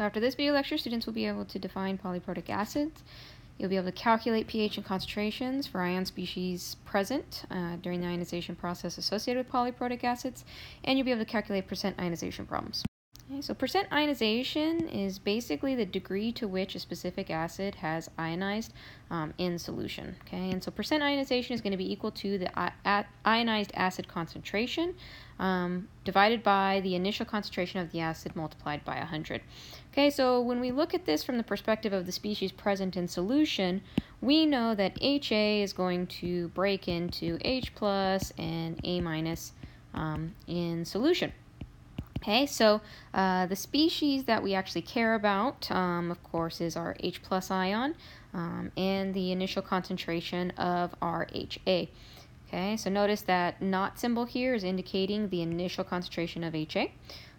So after this video lecture, students will be able to define polyprotic acids. You'll be able to calculate pH and concentrations for ion species present uh, during the ionization process associated with polyprotic acids, and you'll be able to calculate percent ionization problems. Okay, so percent ionization is basically the degree to which a specific acid has ionized um, in solution. Okay, and so percent ionization is going to be equal to the ionized acid concentration um, divided by the initial concentration of the acid multiplied by 100. Okay, so when we look at this from the perspective of the species present in solution, we know that HA is going to break into H plus and A minus um, in solution. Okay, so uh, the species that we actually care about, um, of course, is our H plus ion um, and the initial concentration of our HA. Okay, so notice that naught symbol here is indicating the initial concentration of HA.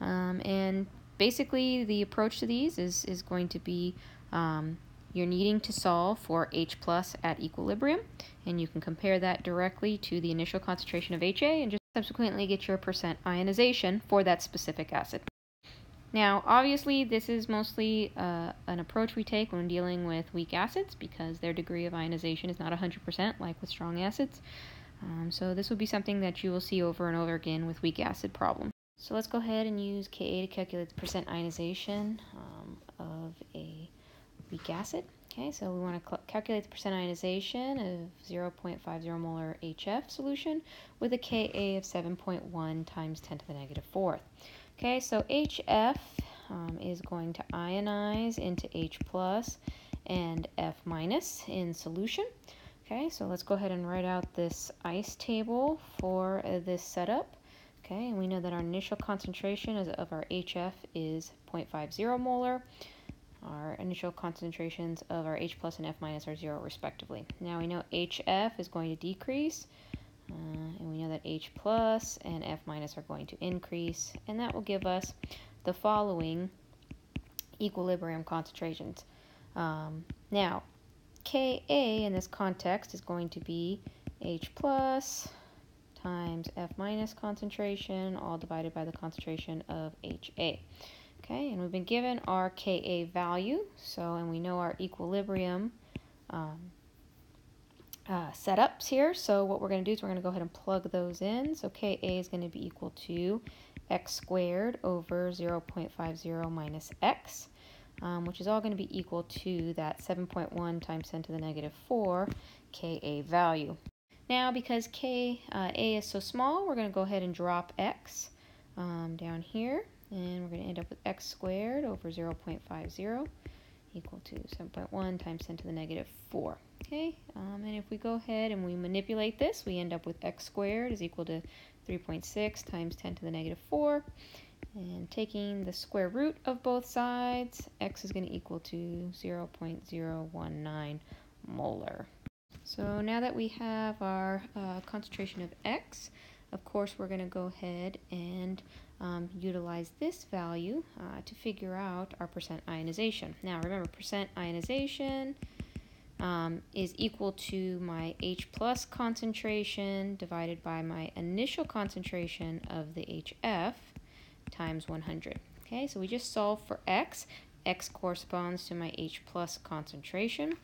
Um, and basically the approach to these is, is going to be um, you're needing to solve for H plus at equilibrium, and you can compare that directly to the initial concentration of HA and just subsequently get your percent ionization for that specific acid. Now, obviously, this is mostly uh, an approach we take when dealing with weak acids because their degree of ionization is not 100% like with strong acids. Um, so this will be something that you will see over and over again with weak acid problems. So let's go ahead and use Ka to calculate the percent ionization um, of a weak acid. Okay, so we want to calculate the percent ionization of 0.50 molar HF solution with a Ka of 7.1 times 10 to the negative fourth. Okay, so HF um, is going to ionize into H plus and F minus in solution. Okay, so let's go ahead and write out this ice table for uh, this setup. Okay, and we know that our initial concentration of our HF is 0.50 molar. Our initial concentrations of our H plus and F minus are zero respectively. Now we know HF is going to decrease, uh, and we know that H plus and F minus are going to increase, and that will give us the following equilibrium concentrations. Um, now, Ka in this context is going to be H plus times F minus concentration, all divided by the concentration of HA. Okay, and we've been given our Ka value, so, and we know our equilibrium um, uh, setups here. So what we're going to do is we're going to go ahead and plug those in. So Ka is going to be equal to x squared over 0.50 minus x, um, which is all going to be equal to that 7.1 times 10 to the negative 4 Ka value. Now, because K, uh, A is so small, we're going to go ahead and drop X um, down here. And we're going to end up with X squared over 0.50 equal to 7.1 times 10 to the negative 4. Okay, um, and if we go ahead and we manipulate this, we end up with x squared is equal to 3.6 times 10 to the negative 4. And taking the square root of both sides, x is going to equal to 0.019 molar. So now that we have our uh, concentration of X, of course we're going to go ahead and um, utilize this value uh, to figure out our percent ionization. Now remember percent ionization um, is equal to my H plus concentration divided by my initial concentration of the HF times 100. Okay, so we just solve for X. X corresponds to my H plus concentration.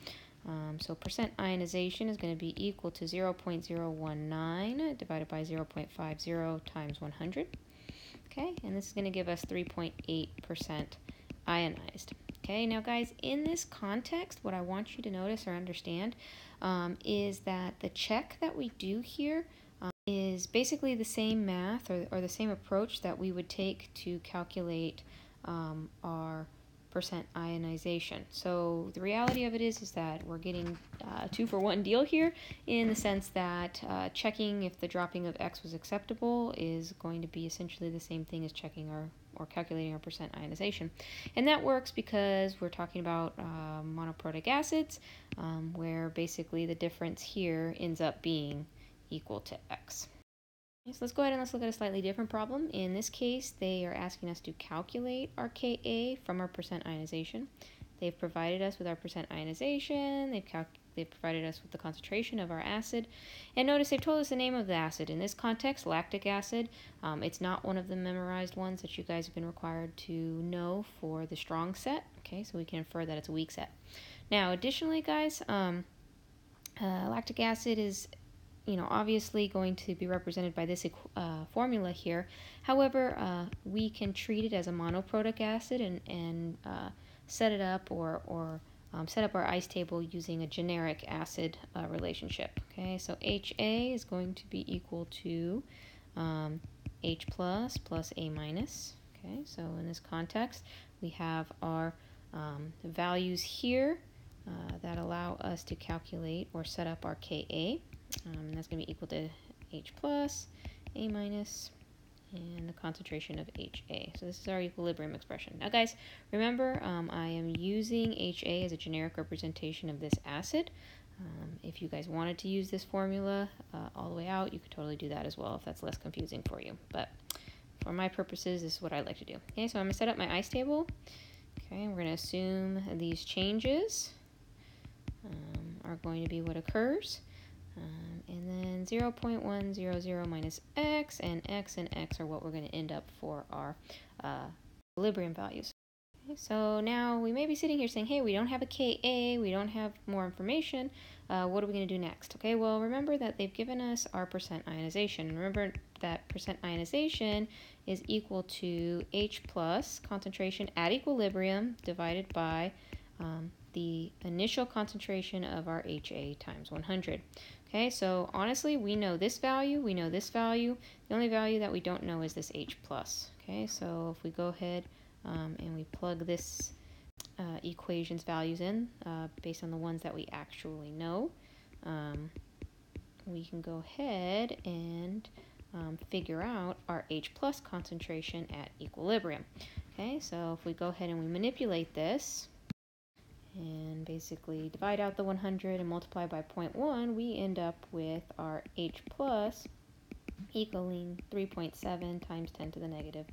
Um, so percent ionization is going to be equal to 0.019 divided by 0.50 times 100. Okay, and this is going to give us 3.8% ionized. Okay, now guys, in this context, what I want you to notice or understand um, is that the check that we do here um, is basically the same math or, or the same approach that we would take to calculate um, our ionization. So the reality of it is is that we're getting a two for one deal here in the sense that uh, checking if the dropping of x was acceptable is going to be essentially the same thing as checking our or calculating our percent ionization. And that works because we're talking about uh, monoprotic acids um, where basically the difference here ends up being equal to x. So let's go ahead and let's look at a slightly different problem. In this case, they are asking us to calculate our Ka from our percent ionization. They've provided us with our percent ionization. They've they've provided us with the concentration of our acid. And notice they've told us the name of the acid. In this context, lactic acid. Um, it's not one of the memorized ones that you guys have been required to know for the strong acid. Okay, so we can infer that it's a weak acid. Now, additionally, guys, um, uh, lactic acid is you know, obviously going to be represented by this uh, formula here. However, uh, we can treat it as a monoprotic acid and, and uh, set it up or, or um, set up our ice table using a generic acid uh, relationship. Okay, so HA is going to be equal to um, H plus plus A minus. Okay, so in this context, we have our um, values here uh, that allow us to calculate or set up our Ka. Um, that's going to be equal to H plus, A minus, and the concentration of HA. So this is our equilibrium expression. Now guys, remember um, I am using HA as a generic representation of this acid. Um, if you guys wanted to use this formula uh, all the way out, you could totally do that as well if that's less confusing for you. But for my purposes, this is what I like to do. Okay, so I'm going to set up my ice table. Okay, we're going to assume these changes um, are going to be what occurs. Um, and then 0.100 minus x, and x and x are what we're going to end up for our uh, equilibrium values. Okay, so now we may be sitting here saying, hey, we don't have a Ka, we don't have more information. Uh, what are we going to do next? Okay, well, remember that they've given us our percent ionization. Remember that percent ionization is equal to H plus concentration at equilibrium divided by um, the initial concentration of our HA times 100. Okay, so honestly, we know this value, we know this value. The only value that we don't know is this H plus. Okay, so if we go ahead um, and we plug this uh, equation's values in uh, based on the ones that we actually know, um, we can go ahead and um, figure out our H plus concentration at equilibrium. Okay, so if we go ahead and we manipulate this, and basically divide out the 100 and multiply by 0.1, we end up with our H plus equaling 3.7 times 10 to the negative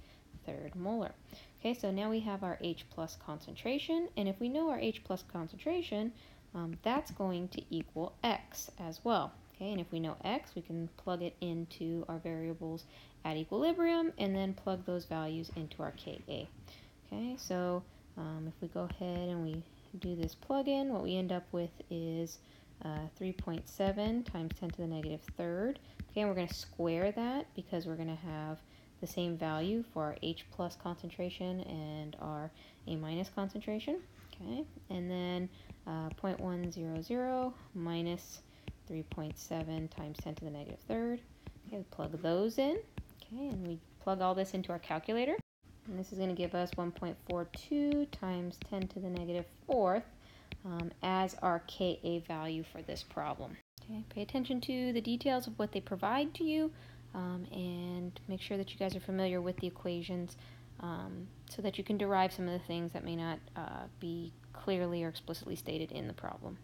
third molar. Okay, so now we have our H plus concentration, and if we know our H plus concentration, um, that's going to equal X as well. Okay, and if we know X, we can plug it into our variables at equilibrium and then plug those values into our Ka. Okay, so um, if we go ahead and we do this plug-in, what we end up with is uh, 3.7 times 10 to the negative third. Okay, and we're going to square that because we're going to have the same value for our H plus concentration and our A minus concentration. Okay, and then uh, 0.100 minus 3.7 times 10 to the negative third. Okay, plug those in. Okay, and we plug all this into our calculator. And this is going to give us 1.42 times 10 to the negative fourth um, as our Ka value for this problem. Okay, pay attention to the details of what they provide to you um, and make sure that you guys are familiar with the equations um, so that you can derive some of the things that may not uh, be clearly or explicitly stated in the problem.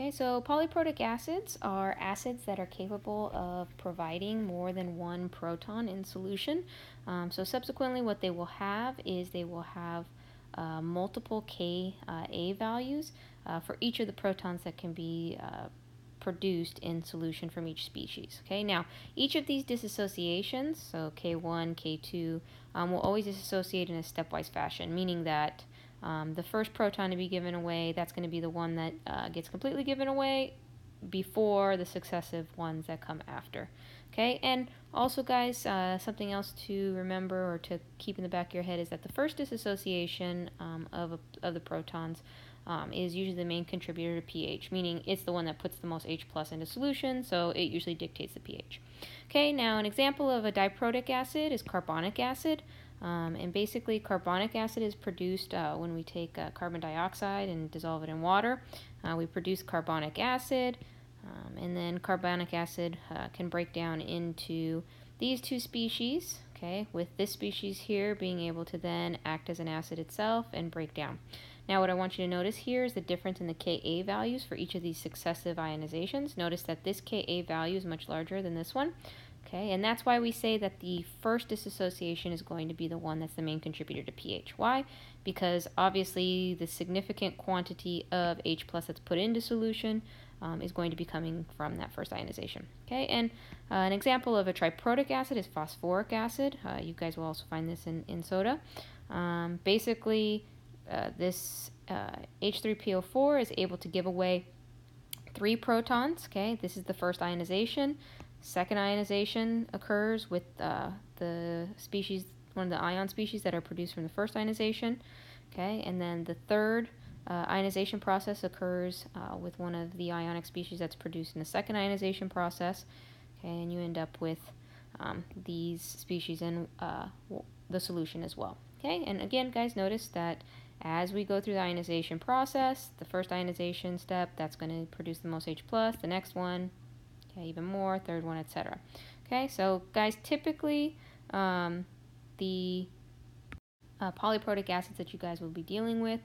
Okay, so polyprotic acids are acids that are capable of providing more than one proton in solution. Um, so subsequently what they will have is they will have uh, multiple Ka uh, values uh, for each of the protons that can be uh, produced in solution from each species. Okay, now each of these dissociations, so K1, K2, um, will always dissociate in a stepwise fashion, meaning that um, the first proton to be given away, that's going to be the one that uh, gets completely given away before the successive ones that come after. Okay, and also, guys, uh, something else to remember or to keep in the back of your head is that the first disassociation um, of, of the protons um, is usually the main contributor to pH, meaning it's the one that puts the most H plus into solution, so it usually dictates the pH. Okay, now an example of a diprotic acid is carbonic acid. Um, and basically, carbonic acid is produced uh, when we take uh, carbon dioxide and dissolve it in water. Uh, we produce carbonic acid, um, and then carbonic acid uh, can break down into these two species, okay, with this species here being able to then act as an acid itself and break down. Now, what I want you to notice here is the difference in the Ka values for each of these successive ionizations. Notice that this Ka value is much larger than this one. Okay, and that's why we say that the first dissociation is going to be the one that's the main contributor to pH. Why? Because obviously the significant quantity of H plus that's put into solution um, is going to be coming from that first ionization. Okay, and uh, an example of a triprotic acid is phosphoric acid. Uh, you guys will also find this in, in soda. Um, basically, uh, this H3PO4 uh, is able to give away three protons. Okay, this is the first ionization. Second ionization occurs with uh, the species, one of the ion species that are produced from the first ionization. Okay, and then the third uh, ionization process occurs uh, with one of the ionic species that's produced in the second ionization process. Okay, and you end up with um, these species in uh, the solution as well. Okay, and again, guys, notice that as we go through the ionization process, the first ionization step, that's going to produce the most H+, plus. the next one, okay, even more, third one, etc. Okay, so guys, typically um, the uh, polyprotic acids that you guys will be dealing with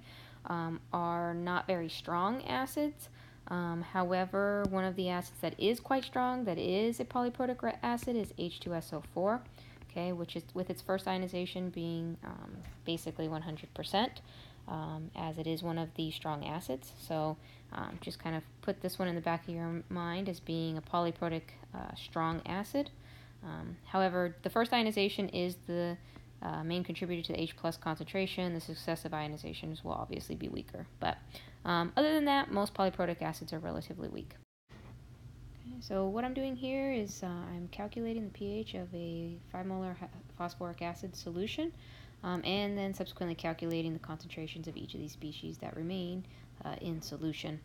um, are not very strong acids. Um, however, one of the acids that is quite strong, that is a polyprotic acid, is H2SO4 okay, which is with its first ionization being um, basically 100%, um, as it is one of the strong acids. So um, just kind of put this one in the back of your mind as being a polyprotic uh, strong acid. Um, however, the first ionization is the uh, main contributor to the H plus concentration. The successive ionizations will obviously be weaker. But um, other than that, most polyprotic acids are relatively weak. So what I'm doing here is uh, I'm calculating the pH of a 5 molar phosphoric acid solution um, and then subsequently calculating the concentrations of each of these species that remain uh, in solution.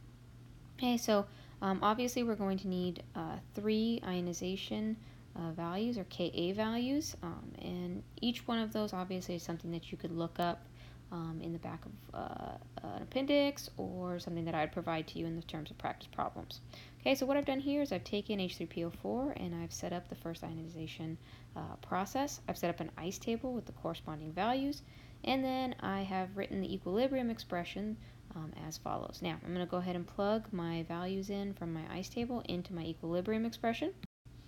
Okay, so um, obviously we're going to need uh, three ionization uh, values or Ka values um, and each one of those obviously is something that you could look up um, in the back of uh, an appendix or something that I'd provide to you in the terms of practice problems. Okay, so what I've done here is I've taken H3PO4 and I've set up the first ionization uh, process. I've set up an ice table with the corresponding values and then I have written the equilibrium expression um, as follows. Now I'm going to go ahead and plug my values in from my ice table into my equilibrium expression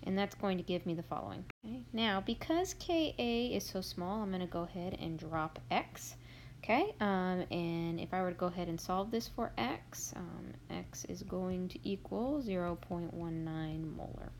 and that's going to give me the following. Okay. Now because Ka is so small I'm going to go ahead and drop X Okay, um, and if I were to go ahead and solve this for x, um, x is going to equal 0.19 molar.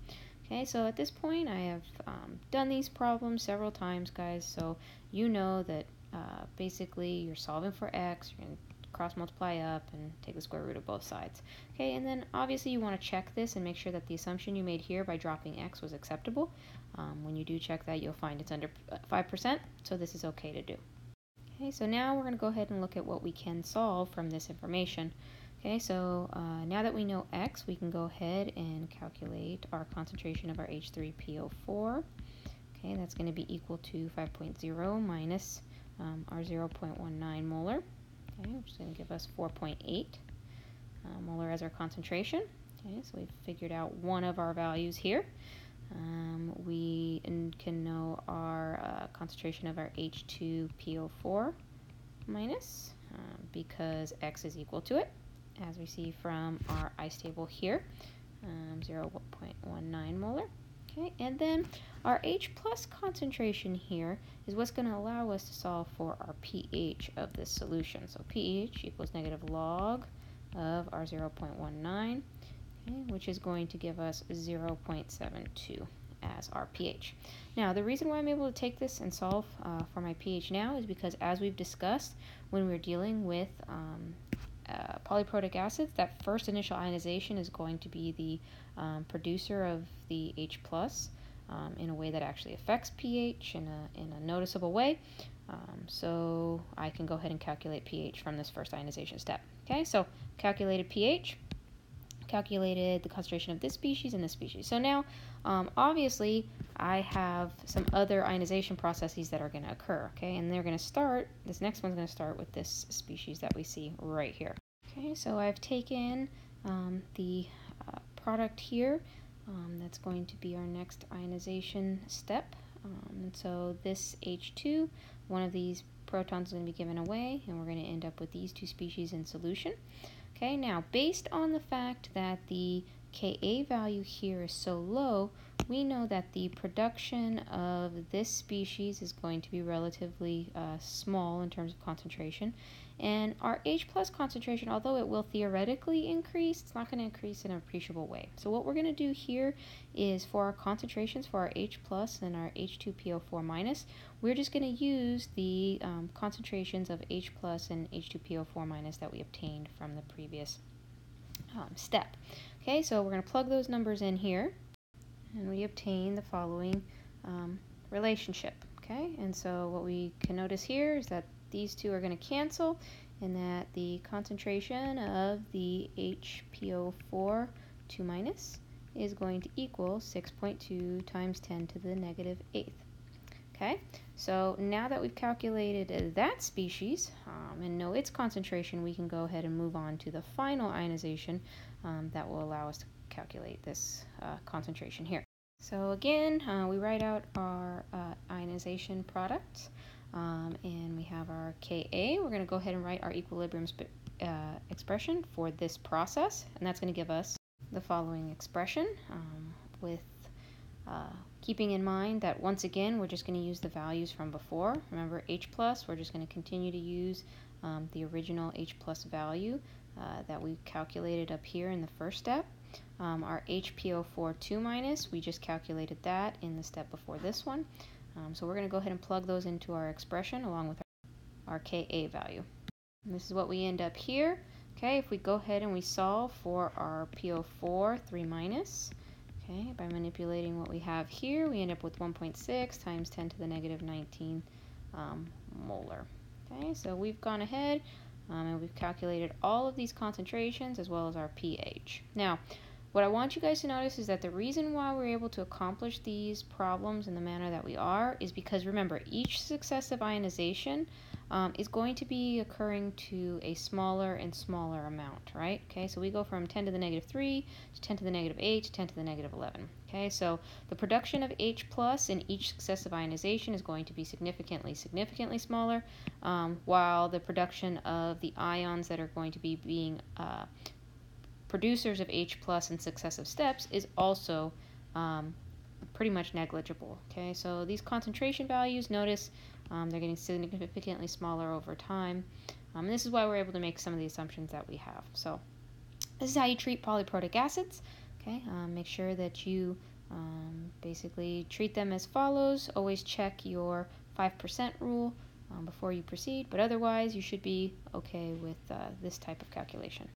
Okay, so at this point I have um, done these problems several times, guys, so you know that uh, basically you're solving for x, you're going to cross multiply up and take the square root of both sides. Okay, and then obviously you want to check this and make sure that the assumption you made here by dropping x was acceptable. Um, when you do check that, you'll find it's under 5%, uh, so this is okay to do. Okay, so now we're going to go ahead and look at what we can solve from this information. Okay, so uh, now that we know x, we can go ahead and calculate our concentration of our H3PO4. Okay, that's going to be equal to 5.0 minus um, our 0.19 molar. Okay, which is going to give us 4.8 uh, molar as our concentration. Okay, so we've figured out one of our values here. Um, we can know our uh, concentration of our H2PO4 minus uh, because X is equal to it, as we see from our ice table here, um, 0.19 molar. Okay, and then our H plus concentration here is what's going to allow us to solve for our pH of this solution. So pH equals negative log of our 0.19 okay, which is going to give us 0.72 as our pH. Now, the reason why I'm able to take this and solve uh, for my pH now is because, as we've discussed, when we're dealing with um, uh, polyprotic acids, that first initial ionization is going to be the um, producer of the H plus um, in a way that actually affects pH in a, in a noticeable way. Um, so I can go ahead and calculate pH from this first ionization step. Okay, so calculated pH calculated the concentration of this species and this species. So now, um, obviously, I have some other ionization processes that are going to occur, okay? And they're going to start, this next one's going to start with this species that we see right here. Okay, so I've taken um, the uh, product here. Um, that's going to be our next ionization step. Um, and so this H2, one of these protons is going to be given away, and we're going to end up with these two species in solution. Okay, now based on the fact that the Ka value here is so low, we know that the production of this species is going to be relatively uh, small in terms of concentration. And our H plus concentration, although it will theoretically increase, it's not going to increase in an appreciable way. So what we're going to do here is for our concentrations for our H plus and our H2PO4 minus, we're just going to use the um, concentrations of H plus and H2PO4 minus that we obtained from the previous um, step. Okay, so we're going to plug those numbers in here and we obtain the following um, relationship. Okay, and so what we can notice here is that these two are going to cancel and that the concentration of the HPO4 2 minus is going to equal 6.2 times 10 to the negative 8th. Okay, so now that we've calculated that species um, and know its concentration, we can go ahead and move on to the final ionization um, that will allow us to calculate this uh, concentration here. So again, uh, we write out our uh, ionization product, um, and we have our Ka. We're going to go ahead and write our equilibrium uh, expression for this process, and that's going to give us the following expression um, with uh, keeping in mind that once again, we're just going to use the values from before. Remember H plus, we're just going to continue to use um, the original H plus value uh, that we calculated up here in the first step. Um, our HPO4 2 minus, we just calculated that in the step before this one. Um, so we're going to go ahead and plug those into our expression along with our, our Ka value. And this is what we end up here. Okay, if we go ahead and we solve for our PO4 3 minus, okay, by manipulating what we have here, we end up with 1.6 times 10 to the negative 19 um, molar. Okay, so we've gone ahead um, and we've calculated all of these concentrations as well as our pH. Now, what I want you guys to notice is that the reason why we're able to accomplish these problems in the manner that we are is because remember, each successive ionization um, is going to be occurring to a smaller and smaller amount, right? Okay, so we go from 10 to the negative 3 to 10 to the negative 8 to 10 to the negative 11. Okay, so the production of H plus in each successive ionization is going to be significantly, significantly smaller, um, while the production of the ions that are going to be being uh, producers of H plus in successive steps is also um, pretty much negligible. Okay, so these concentration values, notice um, they're getting significantly smaller over time. Um, and this is why we're able to make some of the assumptions that we have. So this is how you treat polyprotic acids. Okay, um, make sure that you um, basically treat them as follows. Always check your 5% rule um, before you proceed, but otherwise you should be okay with uh, this type of calculation.